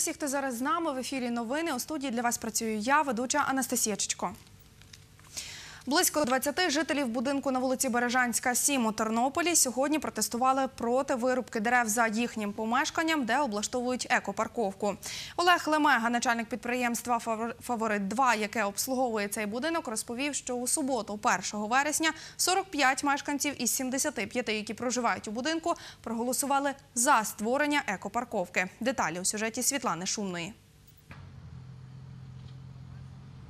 Всіх, хто зараз з нами в ефірі новини. У студії для вас працюю я, ведуча Анастасія Чичко. Близько 20 жителів будинку на вулиці Бережанська, 7 у Тернополі сьогодні протестували проти вирубки дерев за їхнім помешканням, де облаштовують екопарковку. Олег Лемега, начальник підприємства «Фавор- «Фаворит-2», яке обслуговує цей будинок, розповів, що у суботу, 1 вересня, 45 мешканців із 75, які проживають у будинку, проголосували за створення екопарковки. Деталі у сюжеті Світлани Шумної.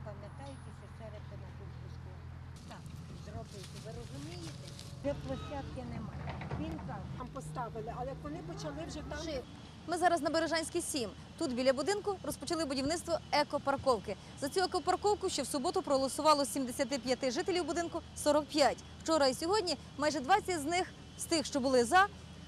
Пам'ятаєте, що черепи на Курбівську так зробити. Ви розумієте? Де площадки немає. Він каже, там поставили, але коли почали вже там. Ми зараз на Бережанській 7. Тут біля будинку розпочали будівництво екопарковки. За цю екопарковку ще в суботу проголосувало з 75 жителів будинку 45. Вчора і сьогодні майже 20 з них з тих, що були за,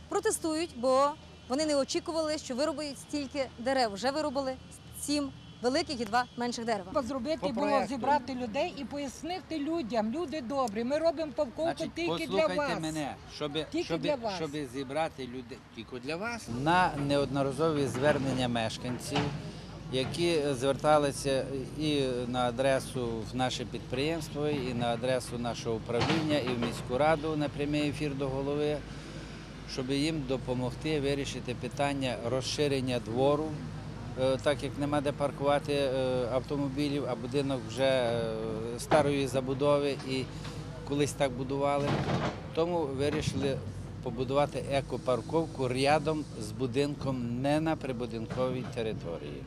протестують, бо вони не очікували, що вирубають стільки дерев. Вже вирубали сім великих і два менших дерева. зробити було зібрати людей і пояснити людям. Люди добрі. Ми робимо Значить, тільки для послухайте вас. мене, щоб, Тільки щоб, для вас. щоб зібрати людей тільки для вас. На неодноразові звернення мешканців, які зверталися і на адресу в наше підприємство, і на адресу нашого управління, і в міську раду на прямий ефір до голови, щоб їм допомогти вирішити питання розширення двору. Е, Так як нема де паркувати е, автомобілів, а будинок вже е, старої забудови і колись так будували, тому вирішили побудувати екопарковку рядом з будинком не на прибудинковій території.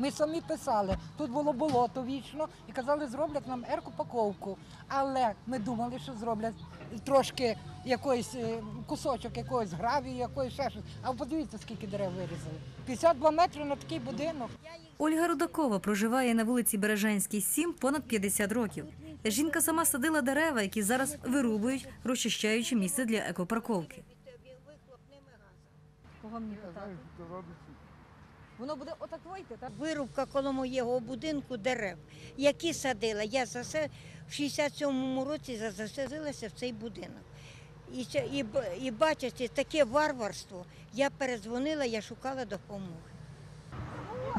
Ми самі писали, тут було болото вічно і казали, зроблять нам еркопаковку. Але ми думали, що зроблять трошки якийсь е, кусочок якогось гравію, якоїсь ще щось. А подивіться, скільки дерев вирізали. 52 метри на такий будинок. Ольга Рудакова проживає на вулиці Бережанській, 7 понад 50 років. Жінка сама садила дерева, які зараз вирубують, розчищаючи місце для екопарковки. Кого мені питати? Воно буде отак вийти, так? вирубка коло моєго будинку дерев, які садила. Я засе в 67-му році за- заселилася в цей будинок. І, це- і, і бачите, таке варварство. Я передзвонила, я шукала допомоги.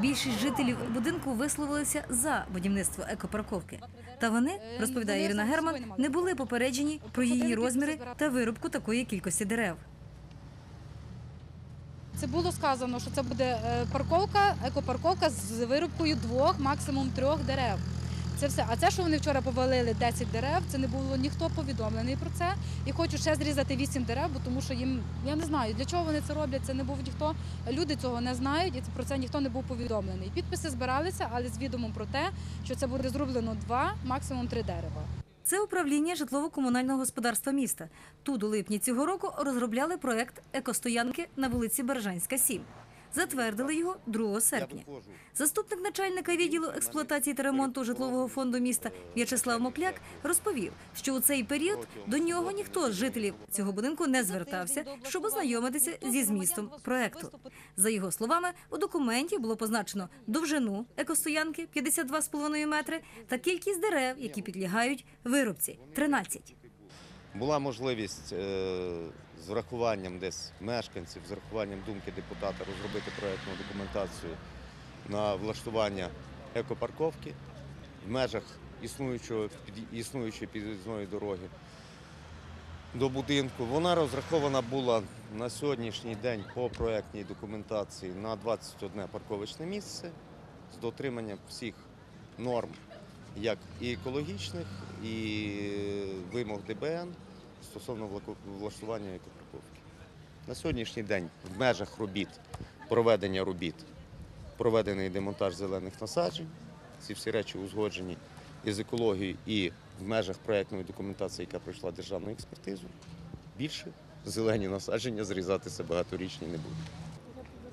Більшість жителів будинку висловилися за будівництво екопарковки. Та вони, розповідає Ірина Герман, не були попереджені про її розміри та вирубку такої кількості дерев. Це було сказано, що це буде е, парковка, екопарковка з вирубкою двох, максимум трьох дерев. Це все. А це, що вони вчора повалили 10 дерев, це не було ніхто повідомлений про це. І хочуть ще зрізати 8 дерев, бо тому що їм я не знаю для чого вони це роблять. Це не був ніхто. Люди цього не знають, і про це ніхто не був повідомлений. Підписи збиралися, але з відомом про те, що це буде зроблено два, максимум три дерева. Це управління житлово-комунального господарства міста. Тут у липні цього року розробляли проект екостоянки на вулиці Бережанська, 7. Затвердили його 2 серпня. Заступник начальника відділу експлуатації та ремонту житлового фонду міста В'ячеслав Мопляк розповів, що у цей період до нього ніхто з жителів цього будинку не звертався, щоб ознайомитися зі змістом проекту. За його словами, у документі було позначено довжину екостоянки 52,5 метри та кількість дерев, які підлягають вирубці 13. Була можливість е, з врахуванням десь мешканців, з врахуванням думки депутата розробити проєктну документацію на влаштування екопарковки в межах існуючого, існуючої під'їзної дороги до будинку. Вона розрахована була на сьогоднішній день по проєктній документації на 21 парковочне місце з дотриманням всіх норм як і екологічних, і вимог ДБН стосовно влаштування екопарковки. На сьогоднішній день в межах робіт, проведення робіт, проведений демонтаж зелених насаджень. Ці всі речі узгоджені із екологією і в межах проєктної документації, яка пройшла державну експертизу. Більше зелені насадження зрізатися багаторічні не будуть.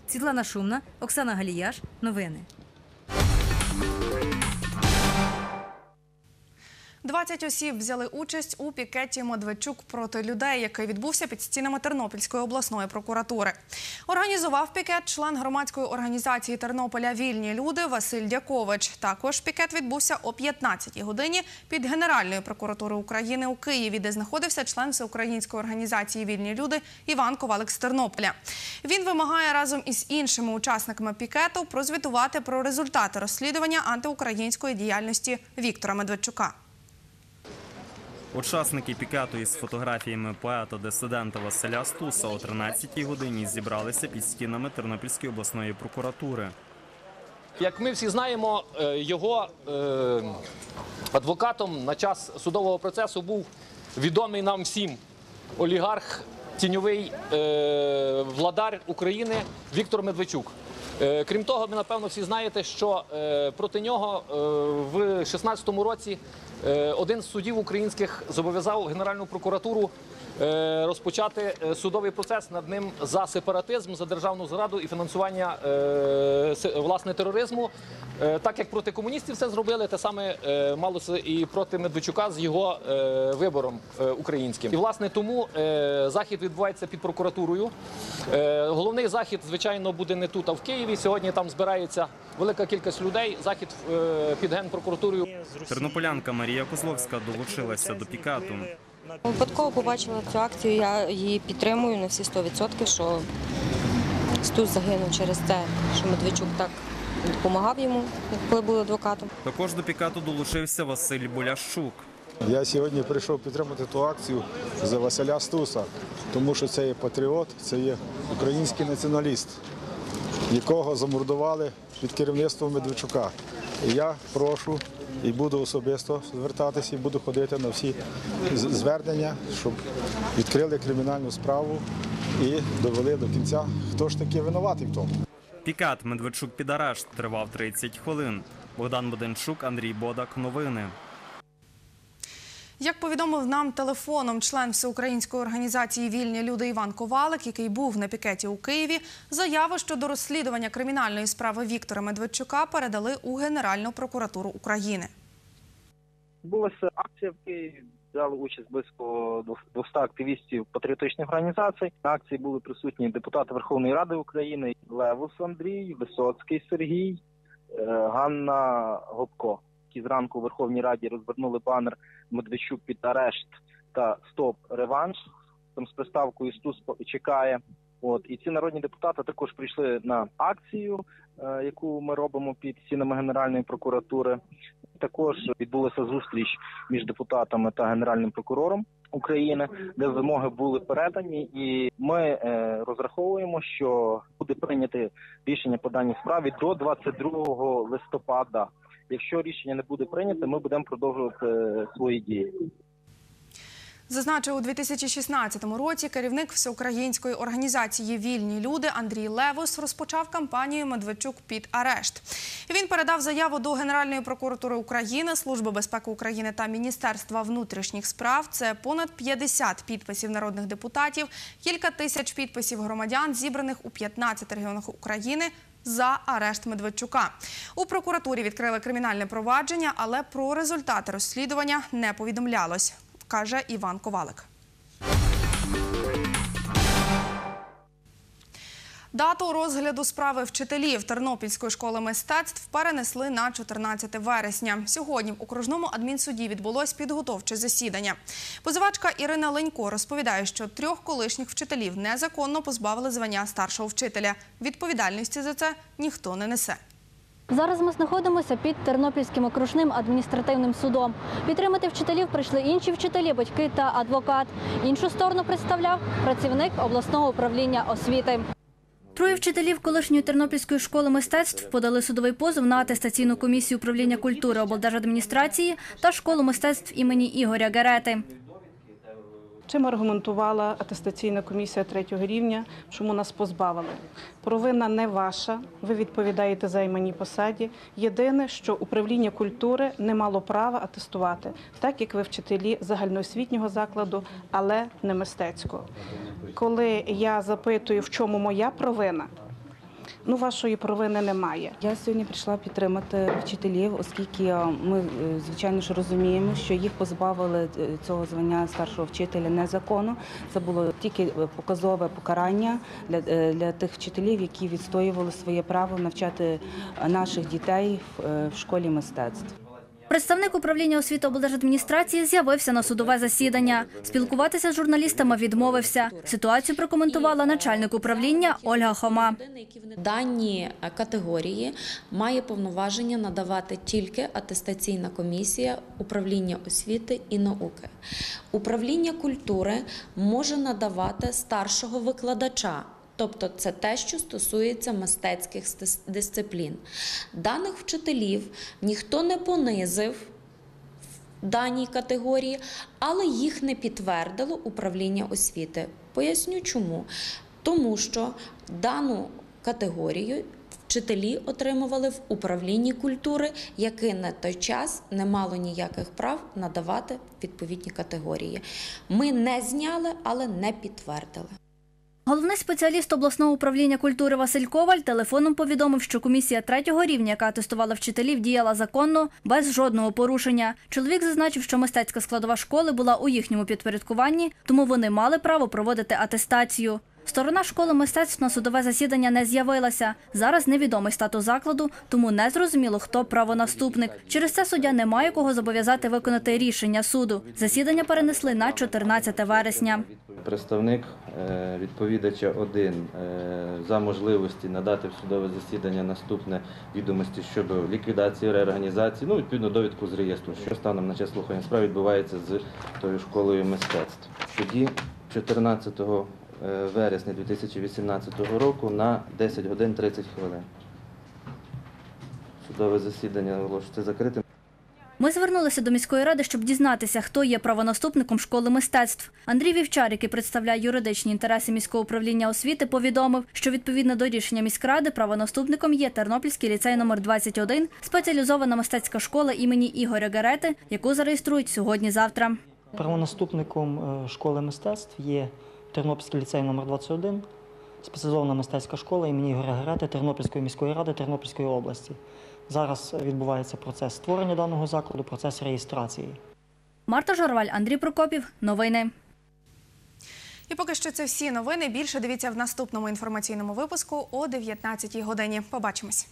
Світлана Шумна, Оксана Галіяш. Новини. 20 осіб взяли участь у пікеті Медведчук проти людей, який відбувся під стінами Тернопільської обласної прокуратури. Організував пікет член громадської організації Тернополя Вільні люди Василь Дякович. Також пікет відбувся о 15-й годині під Генеральною прокуратурою України у Києві, де знаходився член всеукраїнської організації Вільні люди Іван Ковалик з Тернополя. Він вимагає разом із іншими учасниками пікету прозвітувати про результати розслідування антиукраїнської діяльності Віктора Медведчука. Учасники пікету із фотографіями поета-дисидента Василя Стуса о 13-й годині зібралися під стінами Тернопільської обласної прокуратури. Як ми всі знаємо, е, його е, адвокатом на час судового процесу був відомий нам всім олігарх, тіньовий е, владар України Віктор Медведчук. Крім того, ви напевно всі знаєте, що проти нього в 2016 році один з суддів українських зобов'язав Генеральну прокуратуру е, розпочати е, судовий процес над ним за сепаратизм, за державну зраду і фінансування е, власне тероризму. Е, Так як проти комуністів це зробили, те саме е, малося і проти Медведчука з його е, вибором е, українським. І власне тому е, захід відбувається під прокуратурою. Е, Головний захід, звичайно, буде не тут, а в Києві. Сьогодні там збирається велика кількість людей. Захід е, під генпрокуратурою. Тернополянка Марія Козловська долучилася до пікету. Випадково побачила цю акцію, я її підтримую на всі 100%, що Стус загинув через те, що Медведчук так допомагав йому, коли був адвокатом. Також до пікету долучився Василь Булящук. Я сьогодні прийшов підтримати ту акцію за Василя Стуса, тому що це є патріот, це є український націоналіст, якого замордували під керівництвом Медведчука. Я прошу і буду особисто звертатися, і буду ходити на всі звернення, щоб відкрили кримінальну справу і довели до кінця, хто ж таки винуватий в тому. Пікат Медведчук під арешт тривав 30 хвилин. Богдан Буденчук, Андрій Бодак. Новини. Як повідомив нам телефоном член всеукраїнської організації Вільні люди Іван Ковалик, який був на пікеті у Києві, заяви щодо розслідування кримінальної справи Віктора Медведчука передали у Генеральну прокуратуру України. Відбулася акція в Києві. Взяли участь близько 200 активістів патріотичних організацій. На акції були присутні депутати Верховної Ради України Левус Андрій, Висоцький Сергій, е, Ганна Гопко, які зранку у Верховній Раді розвернули банер Медведчук під арешт та стоп реванш. Там з приставкою Стус чекає. От і ці народні депутати також прийшли на акцію, е, яку ми робимо під стінами Генеральної прокуратури. Також відбулася зустріч між депутатами та генеральним прокурором України, де вимоги були передані, і ми е, розраховуємо, що буде прийняти рішення по даній справі до 22 листопада. Якщо рішення не буде прийнято, ми будемо продовжувати е, свої дії. Зазначив у 2016 році керівник всеукраїнської організації Вільні люди Андрій Левус розпочав кампанію Медведчук під арешт. Він передав заяву до Генеральної прокуратури України, Служби безпеки України та Міністерства внутрішніх справ. Це понад 50 підписів народних депутатів, кілька тисяч підписів громадян, зібраних у 15 регіонах України. За арешт Медведчука у прокуратурі відкрили кримінальне провадження, але про результати розслідування не повідомлялось, каже Іван Ковалик. Дату розгляду справи вчителів Тернопільської школи мистецтв перенесли на 14 вересня. Сьогодні в окружному адмінсуді відбулось підготовче засідання. Позивачка Ірина Ленько розповідає, що трьох колишніх вчителів незаконно позбавили звання старшого вчителя. Відповідальності за це ніхто не несе. Зараз ми знаходимося під Тернопільським окружним адміністративним судом. Підтримати вчителів прийшли інші вчителі, батьки та адвокат. Іншу сторону представляв працівник обласного управління освіти. Троє вчителів колишньої Тернопільської школи мистецтв подали судовий позов на атестаційну комісію управління культури облдержадміністрації та школу мистецтв імені Ігоря Герети. Чим аргументувала атестаційна комісія третього рівня, чому нас позбавили? Провина не ваша, ви відповідаєте займаній посаді. Єдине, що управління культури не мало права атестувати, так як ви вчителі загальноосвітнього закладу, але не мистецького. Коли я запитую, в чому моя провина, Ну, вашої провини немає. Я сьогодні прийшла підтримати вчителів, оскільки е, ми, е, звичайно ж, розуміємо, що їх позбавили е, цього звання старшого вчителя незаконно. Це було тільки показове покарання для, для тих вчителів, які відстоювали своє право навчати наших дітей в школі мистецтв. Представник управління освіти облдержадміністрації з'явився на судове засідання. Спілкуватися з журналістами відмовився. Ситуацію прокоментувала начальник управління Ольга Хома. Дані категорії має повноваження надавати тільки атестаційна комісія управління освіти і науки. Управління культури може надавати старшого викладача. Тобто це те, що стосується мистецьких дисциплін. Даних вчителів ніхто не понизив в даній категорії, але їх не підтвердило управління освіти. Поясню чому. Тому що дану категорію вчителі отримували в управлінні культури, яке на той час не мало ніяких прав надавати відповідні категорії. Ми не зняли, але не підтвердили. Головний спеціаліст обласного управління культури Василь Коваль телефоном повідомив, що комісія третього рівня, яка атестувала вчителів, діяла законно без жодного порушення. Чоловік зазначив, що мистецька складова школи була у їхньому підпорядкуванні, тому вони мали право проводити атестацію. Сторона школи мистецтв на судове засідання не з'явилася. Зараз невідомий статус закладу, тому не зрозуміло, хто правонаступник. Через це суддя не має кого зобов'язати виконати рішення суду. Засідання перенесли на 14 вересня. Представник е, відповідача один е, за можливості надати в судове засідання наступне відомості щодо ліквідації, реорганізації, ну відповідно довідку з реєстру, що станом на час слухання справ відбувається з тою школою мистецтв. Тоді 14 е, вересня 2018 року на 10 годин 30 хвилин. Судове засідання оголошується закритим. Ми звернулися до міської ради, щоб дізнатися, хто є правонаступником школи мистецтв. Андрій Вівчар, який представляє юридичні інтереси міського управління освіти, повідомив, що відповідно до рішення міськради правонаступником є Тернопільський ліцей номер 21 спеціалізована мистецька школа імені Ігоря Гарети, яку зареєструють сьогодні-завтра. Правонаступником е, школи мистецтв є Тернопільський ліцей номер 21 спеціалізована мистецька школа імені Ігоря Герети Тернопільської міської ради Тернопільської області. Зараз відбувається процес створення даного закладу, процес реєстрації. Марта Жорваль, Андрій Прокопів. Новини. І поки що це всі новини. Більше дивіться в наступному інформаційному випуску о 19 годині. Побачимось.